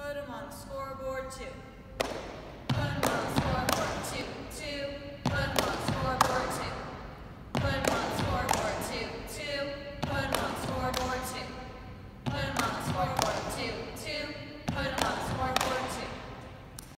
Put on the scoreboard too.